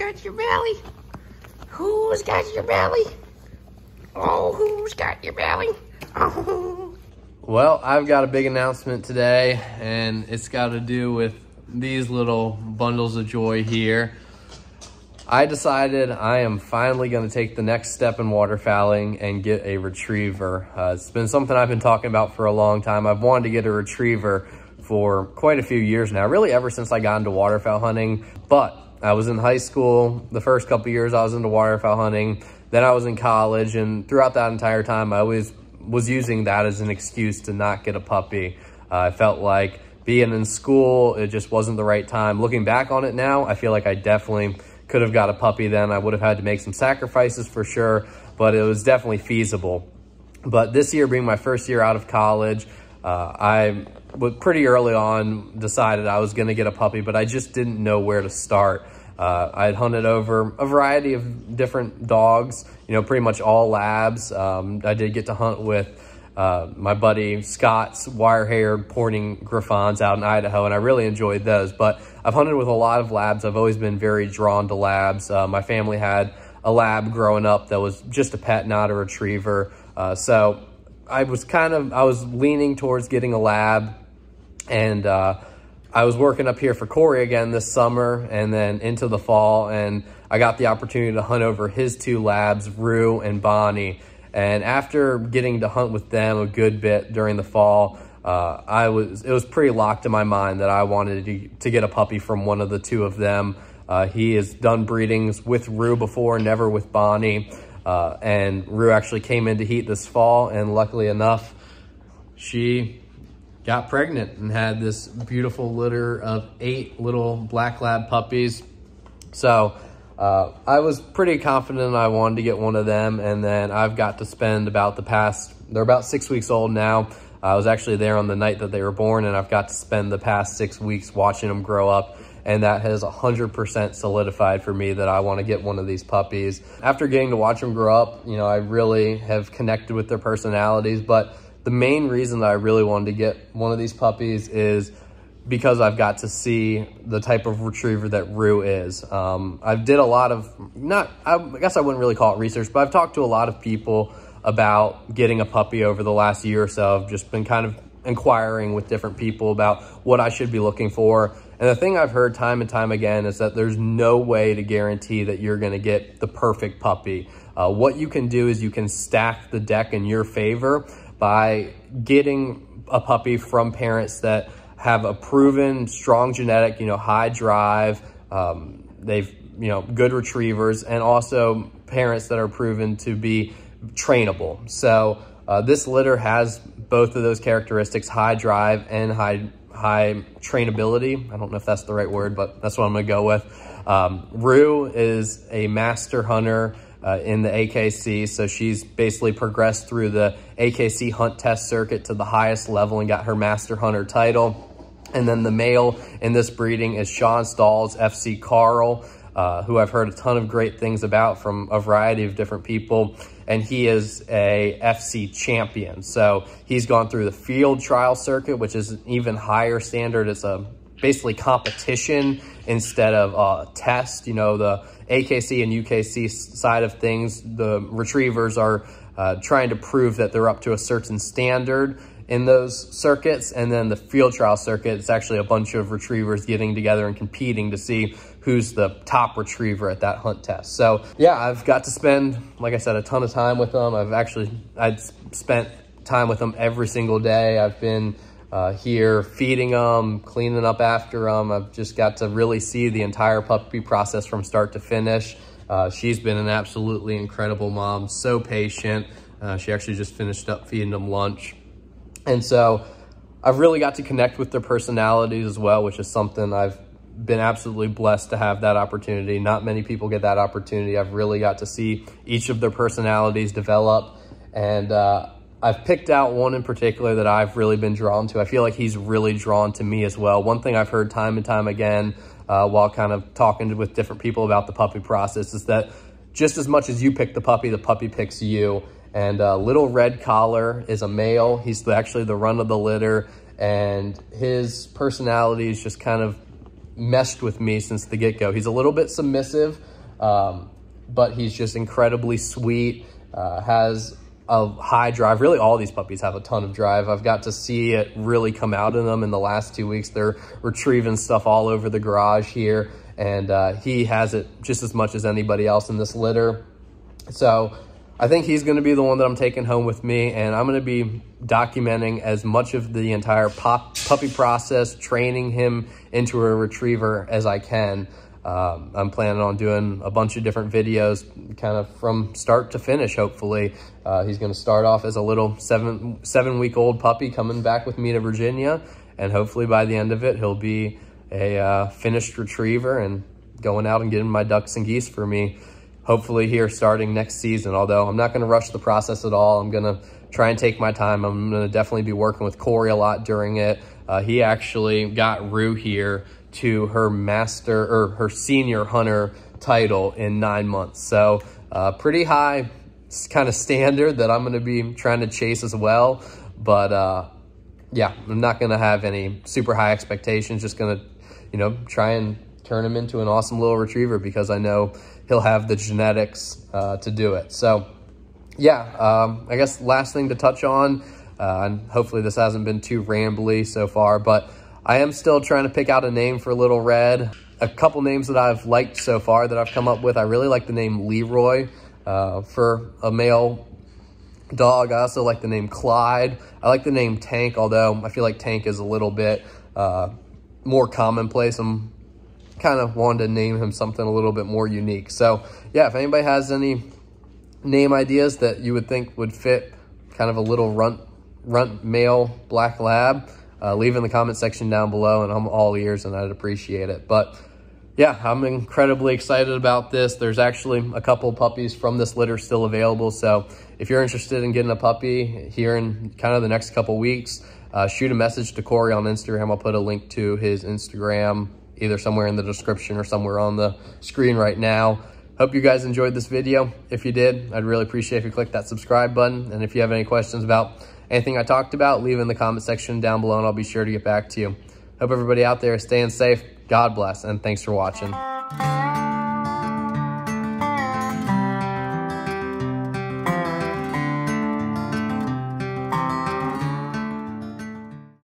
got your belly? Who's got your belly? Oh, who's got your belly? Oh. Well, I've got a big announcement today, and it's got to do with these little bundles of joy here. I decided I am finally going to take the next step in waterfowling and get a retriever. Uh, it's been something I've been talking about for a long time. I've wanted to get a retriever for quite a few years now, really ever since I got into waterfowl hunting. But I was in high school, the first couple years I was into waterfowl hunting, then I was in college, and throughout that entire time, I always was using that as an excuse to not get a puppy. Uh, I felt like being in school, it just wasn't the right time. Looking back on it now, I feel like I definitely could have got a puppy then. I would have had to make some sacrifices for sure, but it was definitely feasible. But this year being my first year out of college, uh, I would pretty early on decided I was going to get a puppy, but I just didn't know where to start. Uh, I had hunted over a variety of different dogs, you know, pretty much all labs. Um, I did get to hunt with uh, my buddy Scott's wire-haired pointing Griffons out in Idaho, and I really enjoyed those. But I've hunted with a lot of labs. I've always been very drawn to labs. Uh, my family had a lab growing up that was just a pet, not a retriever. Uh, so I was kind of, I was leaning towards getting a lab and uh, I was working up here for Cory again this summer and then into the fall and I got the opportunity to hunt over his two labs, Rue and Bonnie. And after getting to hunt with them a good bit during the fall, uh, I was it was pretty locked in my mind that I wanted to, to get a puppy from one of the two of them. Uh, he has done breedings with Rue before, never with Bonnie. Uh, and Rue actually came into heat this fall, and luckily enough, she got pregnant and had this beautiful litter of eight little black lab puppies. So uh, I was pretty confident I wanted to get one of them, and then I've got to spend about the past, they're about six weeks old now, I was actually there on the night that they were born and I've got to spend the past six weeks watching them grow up and that has 100% solidified for me that I want to get one of these puppies. After getting to watch them grow up, you know, I really have connected with their personalities, but the main reason that I really wanted to get one of these puppies is because I've got to see the type of retriever that Rue is. Um, I did a lot of, not, I guess I wouldn't really call it research, but I've talked to a lot of people about getting a puppy over the last year or so. I've just been kind of inquiring with different people about what I should be looking for. And the thing I've heard time and time again is that there's no way to guarantee that you're going to get the perfect puppy. Uh, what you can do is you can stack the deck in your favor by getting a puppy from parents that have a proven strong genetic, you know, high drive. Um, they've, you know, good retrievers and also parents that are proven to be trainable. So uh, this litter has both of those characteristics, high drive and high high trainability. I don't know if that's the right word, but that's what I'm gonna go with. Um, Rue is a master hunter uh, in the AKC, so she's basically progressed through the AKC hunt test circuit to the highest level and got her master hunter title. And then the male in this breeding is Shawn Stahl's, FC Karl uh, who I've heard a ton of great things about from a variety of different people. And he is a FC champion. So he's gone through the field trial circuit, which is an even higher standard. It's a basically competition instead of a test. You know, the AKC and UKC side of things, the retrievers are uh, trying to prove that they're up to a certain standard in those circuits. And then the field trial circuit, it's actually a bunch of retrievers getting together and competing to see who's the top retriever at that hunt test. So yeah, I've got to spend, like I said, a ton of time with them. I've actually, I'd spent time with them every single day. I've been uh, here feeding them, cleaning up after them. I've just got to really see the entire puppy process from start to finish. Uh, she's been an absolutely incredible mom, so patient. Uh, she actually just finished up feeding them lunch. And so I've really got to connect with their personalities as well, which is something I've been absolutely blessed to have that opportunity. Not many people get that opportunity. I've really got to see each of their personalities develop. And uh, I've picked out one in particular that I've really been drawn to. I feel like he's really drawn to me as well. One thing I've heard time and time again uh, while kind of talking with different people about the puppy process is that just as much as you pick the puppy, the puppy picks you. And uh, Little Red Collar is a male. He's actually the run of the litter. And his personality is just kind of meshed with me since the get-go. He's a little bit submissive, Um, but he's just incredibly sweet, uh, has a high drive. Really, all these puppies have a ton of drive. I've got to see it really come out in them in the last two weeks. They're retrieving stuff all over the garage here, and uh, he has it just as much as anybody else in this litter. So I think he's going to be the one that I'm taking home with me, and I'm going to be documenting as much of the entire pop, puppy process, training him into a retriever as I can. Um, I'm planning on doing a bunch of different videos kind of from start to finish, hopefully. Uh, he's going to start off as a little seven, seven week old puppy coming back with me to Virginia. And hopefully by the end of it, he'll be a uh, finished retriever and going out and getting my ducks and geese for me hopefully here starting next season. Although I'm not going to rush the process at all. I'm going to try and take my time. I'm going to definitely be working with Cory a lot during it. Uh, he actually got Rue here to her master or her senior hunter title in nine months. So uh, pretty high kind of standard that I'm going to be trying to chase as well. But uh, yeah, I'm not going to have any super high expectations. Just going to, you know, try and turn him into an awesome little retriever because I know he'll have the genetics uh, to do it. So yeah, um, I guess last thing to touch on, uh, and hopefully this hasn't been too rambly so far, but I am still trying to pick out a name for Little Red. A couple names that I've liked so far that I've come up with. I really like the name Leroy uh, for a male dog. I also like the name Clyde. I like the name Tank, although I feel like Tank is a little bit uh, more commonplace. I'm kind of wanted to name him something a little bit more unique. So yeah, if anybody has any name ideas that you would think would fit kind of a little runt, runt male black lab, uh, leave in the comment section down below and I'm all ears and I'd appreciate it. But yeah, I'm incredibly excited about this. There's actually a couple puppies from this litter still available. So if you're interested in getting a puppy here in kind of the next couple weeks, uh, shoot a message to Cory on Instagram. I'll put a link to his Instagram either somewhere in the description or somewhere on the screen right now. Hope you guys enjoyed this video. If you did, I'd really appreciate if you click that subscribe button. And if you have any questions about anything I talked about, leave in the comment section down below and I'll be sure to get back to you. Hope everybody out there is staying safe. God bless and thanks for watching.